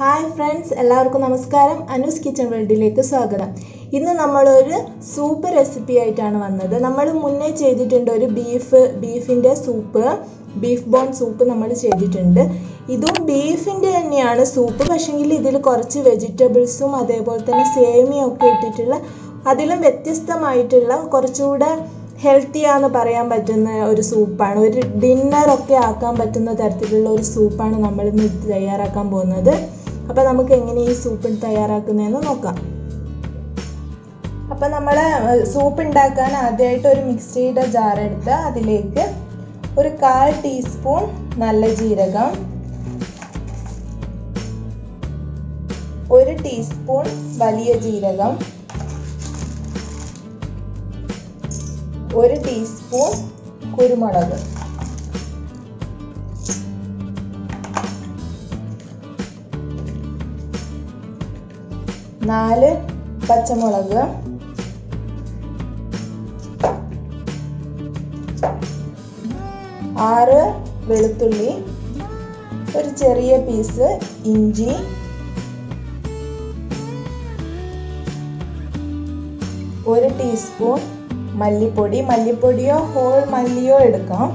Hi friends എല്ലാവർക്കും നമസ്കാരം. Anu's kitchen വേൾഡിലേക്ക് സ്വാഗതം. ഇന്ന് നമ്മളൊരു സൂപ്പ് റെസിപ്പി ആയിട്ടാണ് വന്നത്. നമ്മൾ മുന്നേ ചെയ്തിട്ടുണ്ട് ഒരു ബീഫ് ബീഫിന്റെ സൂപ്പ് ബീഫ് ബോൺ സൂപ്പ് നമ്മൾ ചെയ്തിട്ടുണ്ട്. ഇതും ബീഫിന്റെ തന്നെയാണ്. സൂപ്പ് പക്ഷേങ്കിൽ ഇതിൽ കുറച്ച് വെജിറ്റബിൾസും അതേപോലെ തന്നെ സേമിയൊക്കെ ഇട്ടിട്ടുള്ള അതിലും വ്യത്യസ്തമായിട്ടുള്ള കുറച്ചുകൂടെ ഹെൽത്തിയാന്ന് പറയാൻ പറ്റുന്ന ഒരു സൂപ്പാണ് ഒരു ഡിന്നറൊക്കെ ആക്കാൻ പറ്റുന്ന തരത്തിലുള്ള ഒരു സൂപ്പാണ് നമ്മൾ ഇന്ന് തയ്യാറാക്കാൻ പോകുന്നത്. അപ്പോൾ നമുക്ക് എങ്ങനെ ഈ സൂപ്പ് തയ്യാറാക്കുന്നതെന്ന് നോക്കാം. അപ്പോൾ നമ്മൾ സൂപ്പ് ഉണ്ടാക്കാൻ ആദ്യമായിട്ട് ഒരു മിക്സിയുടെ ജാർ എടുത്ത് അതിലേക്ക് ഒരു കാൽ ടീസ്പൂൺ നല്ല ജീരകം ഒരു ടീസ്പൂൺ വലിയ ജീരകം ഒരു ടീസ്പൂൺ കുരുമുളക്. നാല് പച്ചമുളക്. ആറ് വെളുത്തുള്ളി. ഒരു ചെറിയ പീസ് ഇഞ്ചി. ഒരു ടീസ്പൂൺ മല്ലിപ്പൊടി. മല്ലിപ്പൊടിയോ ഹോൾ മല്ലിയോ എടുക്കാം.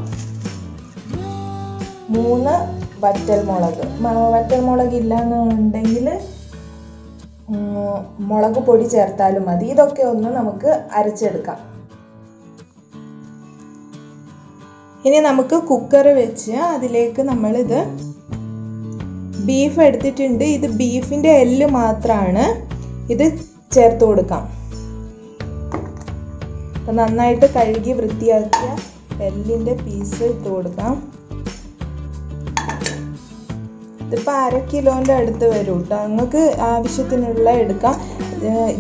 മൂന്ന് വറ്റൽ മുളക് വറ്റൽ മുളക് ഇല്ലാന്നുണ്ടെങ്കിൽ മുളക് പൊടി ചേർത്താലും മതി. ഇതൊക്കെ ഒന്ന് നമുക്ക് അരച്ചെടുക്കാം. ഇനി നമുക്ക് കുക്കർ വെച്ച് അതിലേക്ക് നമ്മളിത് ബീഫ് എടുത്തിട്ടുണ്ട്. ഇത് ബീഫിന്റെ എല്ല് മാത്രമാണ് ഇത് ചേർത്ത് കൊടുക്കാം. നന്നായിട്ട് കഴുകി വൃത്തിയാക്കിയ എല്ലിന്റെ പീസ് ഇട്ട് കൊടുക്കാം. ഇതിപ്പോൾ അര കിലോന്റെ അടുത്ത് വരും കേട്ടോ നിങ്ങൾക്ക് ആവശ്യത്തിനുള്ള എടുക്കാം.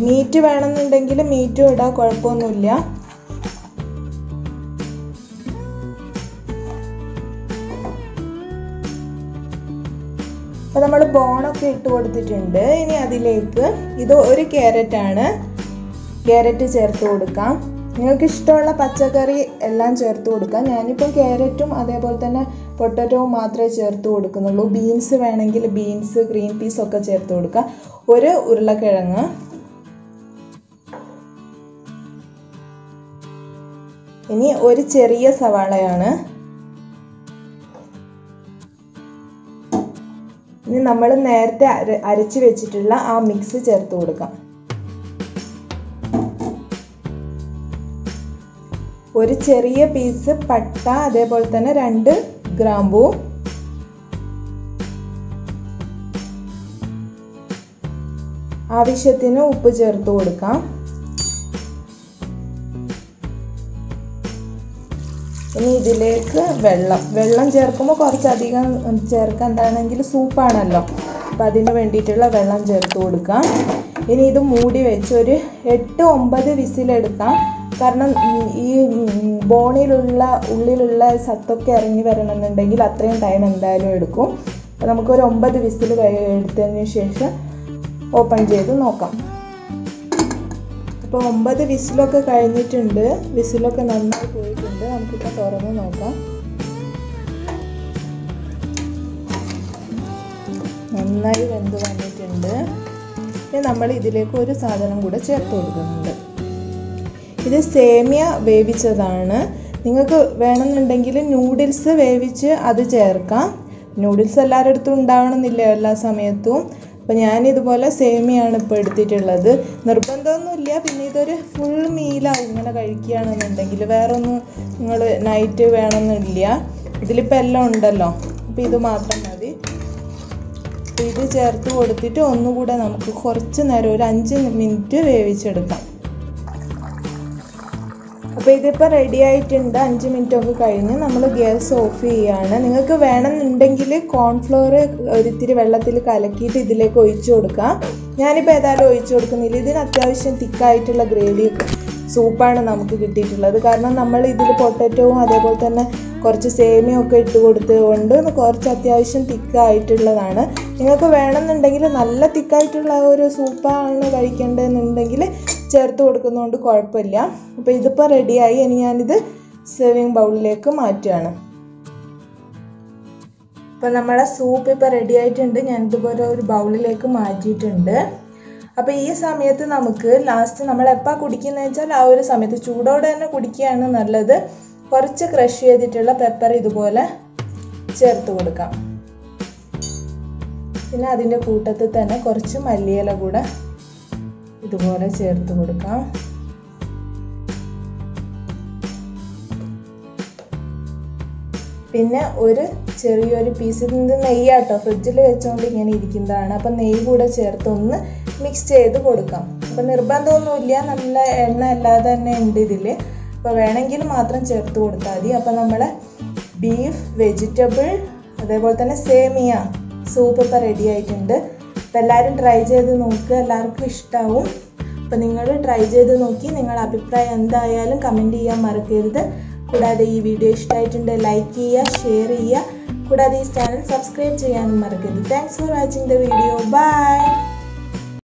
മീറ്റ് വേണമെന്നുണ്ടെങ്കിൽ മീറ്റും ഇടാം കുഴപ്പമൊന്നുമില്ല. അപ്പോൾ നമ്മൾ ബോണൊക്കെ ഇട്ട് കൊടുത്തിട്ടുണ്ട്. ഇനി അതിലേക്ക് ഇത് ഒരു ക്യാരറ്റാണ്. ക്യാരറ്റ് ചേർത്ത് കൊടുക്കാം. നിങ്ങൾക്ക് ഇഷ്ടമുള്ള പച്ചക്കറി എല്ലാം ചേർത്ത് കൊടുക്കാം. ഞാനിപ്പം ക്യാരറ്റും അതേപോലെ തന്നെ പൊട്ടറ്റോവും മാത്രമേ ചേർത്ത് കൊടുക്കുന്നുള്ളൂ. ബീൻസ് വേണമെങ്കിൽ ബീൻസ് ഗ്രീൻ പീസ് ഒക്കെ ചേർത്ത് കൊടുക്കാം. ഒരു ഉരുളക്കിഴങ്ങ്. ഇനി ഒരു ചെറിയ സവാളയാണ്. ഇനി നമ്മൾ നേരത്തെ അര അരച്ച് വെച്ചിട്ടുള്ള ആ മിക്സ് ചേർത്ത് കൊടുക്കാം. ഒരു ചെറിയ പീസ് പട്ട അതേപോലെ തന്നെ രണ്ട് ഗ്രാമ്പൂ. ആവശ്യത്തിന് ഉപ്പ് ചേർത്ത് കൊടുക്കാം. ഇനി ഇതിലേക്ക് വെള്ളം. വെള്ളം ചേർക്കുമ്പോൾ കുറച്ചധികം ചേർക്കാൻ എന്താണെങ്കിൽ സൂപ്പാണല്ലോ അപ്പം അതിന് വേണ്ടിയിട്ടുള്ള വെള്ളം ചേർത്ത് കൊടുക്കാം. ഇനി ഇത് മൂടി വെച്ച് ഒരു എട്ട് ഒമ്പത് വിസിലെടുക്കാം. കാരണം ഈ ബോണിലുള്ള ഉള്ളിലുള്ള സത്തൊക്കെ ഇറങ്ങി വരണമെന്നുണ്ടെങ്കിൽ അത്രയും ടൈം എന്തായാലും എടുക്കും. അപ്പോൾ നമുക്കൊരു ഒമ്പത് വിസിൽ എടുത്തതിന് ശേഷം ഓപ്പൺ ചെയ്ത് നോക്കാം. അപ്പോൾ ഒമ്പത് വിസിലൊക്കെ കഴിഞ്ഞിട്ടുണ്ട്. വിസിലൊക്കെ നന്നായി പോയിട്ടുണ്ട്. നമുക്കിപ്പോൾ തുറന്ന് നോക്കാം. നന്നായി വെന്ത് വന്നിട്ടുണ്ട്. ഇനി നമ്മൾ ഇതിലേക്ക് ഒരു സാധനം കൂടെ ചേർത്ത് കൊടുക്കുന്നുണ്ട്. ഇത് സേമിയ വേവിച്ചതാണ്. നിങ്ങൾക്ക് വേണമെന്നുണ്ടെങ്കിൽ നൂഡിൽസ് വേവിച്ച് അത് ചേർക്കാം. നൂഡിൽസ് എല്ലാവരുടെ അടുത്തും ഉണ്ടാവണമെന്നില്ല എല്ലാ സമയത്തും. അപ്പോൾ ഞാനിതുപോലെ സേമിയാണ് ഇപ്പോൾ എടുത്തിട്ടുള്ളത്. നിർബന്ധമൊന്നുമില്ല. പിന്നെ ഇതൊരു ഫുൾ മീലാവും ഇങ്ങനെ കഴിക്കുകയാണെന്നുണ്ടെങ്കിൽ വേറെ ഒന്നും നിങ്ങൾ നൈറ്റ് വേണമെന്നില്ല. ഇതിലിപ്പോൾ എല്ലാം ഉണ്ടല്ലോ. അപ്പോൾ ഇത് മാത്രം മതി ഇത് ചേർത്ത് കൊടുത്തിട്ട് ഒന്നുകൂടെ നമുക്ക് കുറച്ച് നേരം ഒരു അഞ്ച് മിനിറ്റ് വേവിച്ചെടുക്കാം. അപ്പോൾ ഇതിപ്പോൾ റെഡി ആയിട്ടുണ്ട്. അഞ്ച് മിനിറ്റ് ഒക്കെ കഴിഞ്ഞ് നമ്മൾ ഗ്യാസ് ഓഫ് ചെയ്യുകയാണ് നിങ്ങൾക്ക് വേണമെന്നുണ്ടെങ്കിൽ കോൺഫ്ലോർ ഒരിത്തിരി വെള്ളത്തിൽ കലക്കിയിട്ട് ഇതിലേക്ക് ഒഴിച്ചു കൊടുക്കാം. ഞാനിപ്പോൾ ഏതായാലും ഒഴിച്ചു കൊടുക്കുന്നില്ല. ഇതിന് അത്യാവശ്യം തിക്കായിട്ടുള്ള ഗ്രേവി സൂപ്പാണ് നമുക്ക് കിട്ടിയിട്ടുള്ളത്. കാരണം നമ്മൾ ഇതിൽ പൊട്ടറ്റോവും അതേപോലെ തന്നെ കുറച്ച് സേമിയ ഒക്കെ ഇട്ട് കൊടുത്തുകൊണ്ട് കുറച്ച് അത്യാവശ്യം തിക്കായിട്ടുള്ളതാണ്. നിങ്ങൾക്ക് വേണമെന്നുണ്ടെങ്കിൽ നല്ല തിക്കായിട്ടുള്ള ഒരു സൂപ്പാണ് കഴിക്കേണ്ടതെന്നുണ്ടെങ്കിൽ ചേർത്ത് കൊടുക്കുന്നതുകൊണ്ട് കുഴപ്പമില്ല. അപ്പോൾ ഇതിപ്പോൾ റെഡിയായി. ഇനി ഞാനിത് സെർവിങ് ബൗളിലേക്ക് മാറ്റുകയാണ് അപ്പോൾ നമ്മുടെ സൂപ്പ് ഇപ്പോൾ റെഡി ആയിട്ടുണ്ട് ഞാൻ ഇതുപോലെ ഒരു ബൗളിലേക്ക് മാറ്റിയിട്ടുണ്ട്. അപ്പോൾ ഈ സമയത്ത് നമുക്ക് ലാസ്റ്റ് നമ്മൾ എപ്പോൾ കുടിക്കുന്നത് വെച്ചാൽ ആ ഒരു സമയത്ത് ചൂടോടെ തന്നെ കുടിക്കുകയാണ് നല്ലത്. കുറച്ച് ക്രഷ് ചെയ്തിട്ടുള്ള പെപ്പർ ഇതുപോലെ ചേർത്ത് കൊടുക്കാം. പിന്നെ അതിന്റെ കൂട്ടത്തിൽ തന്നെ കുറച്ച് മല്ലിയില കൂടെ ഇതുപോലെ ചേർത്ത് കൊടുക്കാം. പിന്നെ ഒരു ചെറിയൊരു പീസ് ഇത് നെയ്യാട്ടോ ഫ്രിഡ്ജിൽ വെച്ചുകൊണ്ട് ഇങ്ങനെ ഇരിക്കുന്നതാണ്. അപ്പം നെയ്യ് കൂടെ ചേർത്ത് ഒന്ന് മിക്സ് ചെയ്ത് കൊടുക്കാം. അപ്പം നിർബന്ധമൊന്നുമില്ല. നല്ല എണ്ണ അല്ലാതെ തന്നെ ഉണ്ട് ഇതിൽ അപ്പോൾ വേണമെങ്കിൽ മാത്രം ചേർത്ത് കൊടുത്താൽ മതി. അപ്പോൾ നമ്മളെ ബീഫ് വെജിറ്റബിൾ അതേപോലെ തന്നെ സേമിയ സൂപ്പ് ഇപ്പോൾ റെഡി ആയിട്ടുണ്ട്. അപ്പം എല്ലാവരും ട്രൈ ചെയ്ത് നോക്കുക എല്ലാവർക്കും ഇഷ്ടമാവും അപ്പോൾ നിങ്ങൾ ട്രൈ ചെയ്ത് നോക്കി. നിങ്ങളുടെ അഭിപ്രായം എന്തായാലും കമന്റ് ചെയ്യാൻ മറക്കരുത്. കൂടാതെ ഈ വീഡിയോ ഇഷ്ടമായിട്ടുണ്ട് ലൈക്ക് ചെയ്യുക ഷെയർ ചെയ്യുക. കൂടാതെ ഈ ചാനൽ സബ്സ്ക്രൈബ് ചെയ്യാനും മറക്കരുത്. Thanks for watching the video bye